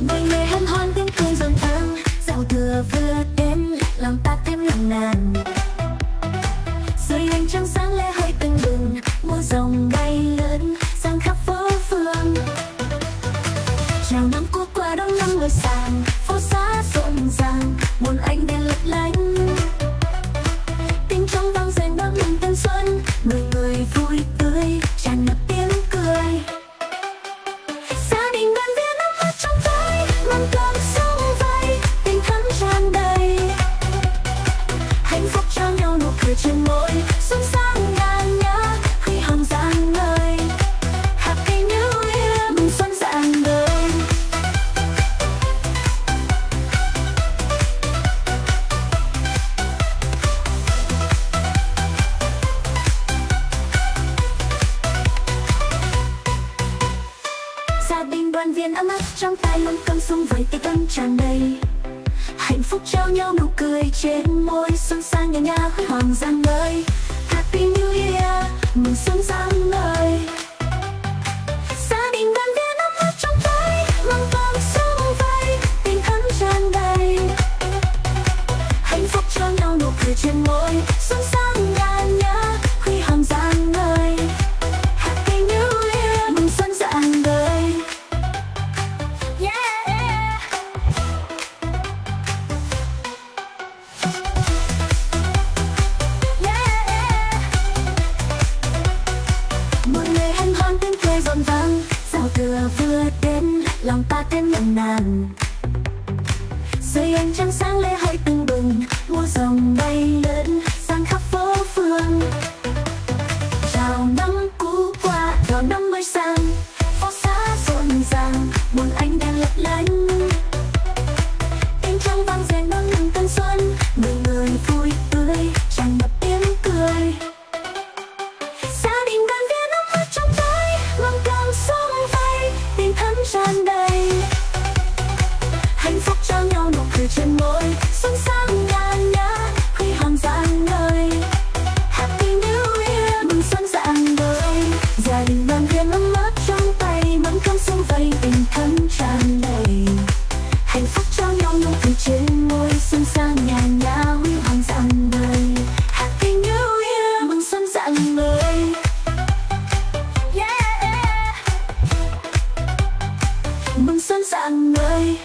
Ngày mê hân hoan tiếng cười rộn vang Giao thừa vừa đến Làm ta thêm lòng nàn. Dưới ánh trăng sáng lẽ hơi từng bừng Mưa rồng bay đèn ấm áp trong tay luôn căng sung với cái tâm tràn đầy. Hạnh phúc trao nhau nụ cười trên môi xuân sang nhà nhà huy hoàng giang ngời. Happy new year, mừng xuân giang ngời. lòng ta thêm nồng nàn dưới anh trăng sáng lê hãy tưng bừng mua dòng bay lớn sang khắp phố phương. Chào năm cũ qua, đón năm trên môi xuân sang nhà nhà huy hoàng rạng ngời happy new year mừng xuân rạng ngời yeah. mừng xuân rạng ngời